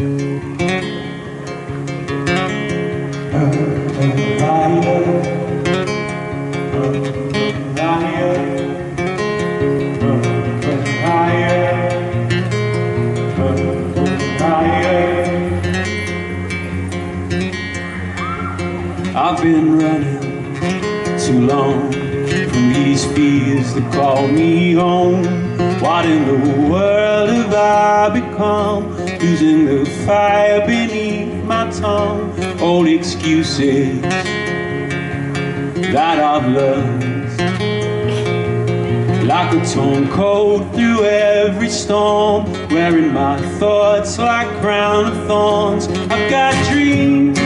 I've been running too long from these fears that call me home. What in the world have I become? Losing the fire beneath my tongue. Old excuses that I've learned. Like a torn coat through every storm, wearing my thoughts like crown of thorns. I've got dreams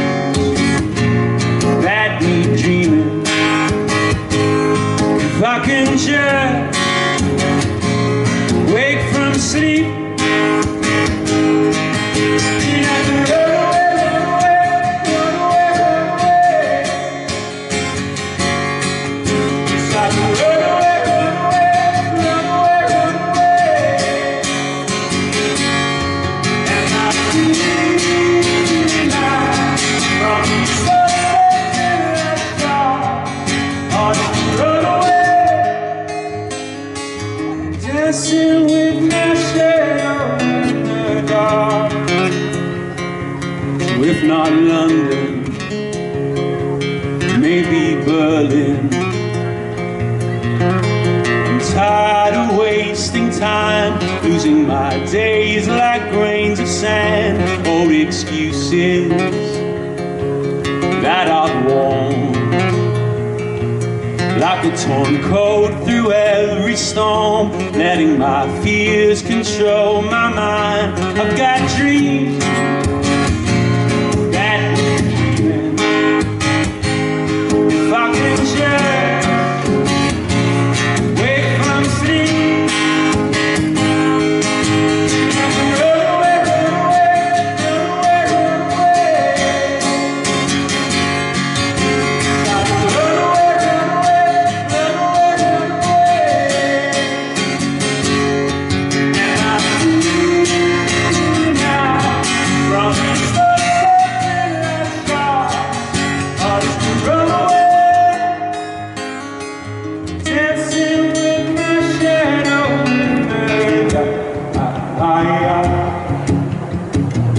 If not London, maybe Berlin. I'm tired of wasting time, losing my days like grains of sand. Old excuses that I've worn. Like a torn coat through every storm, letting my fears control my mind. I've got dreams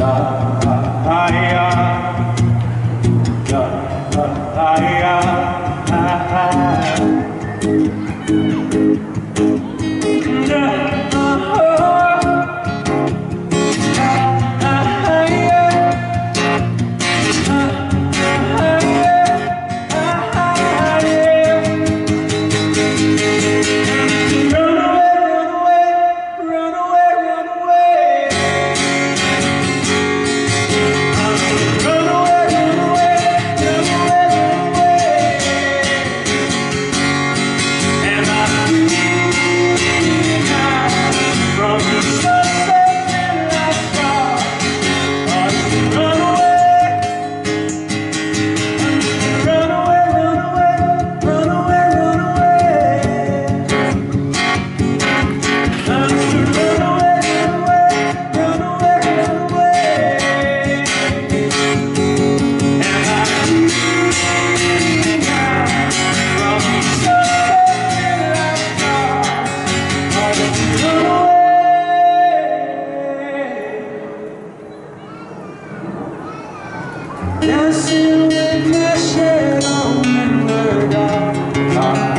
ah, ah, Dancing with my shadow in the dark.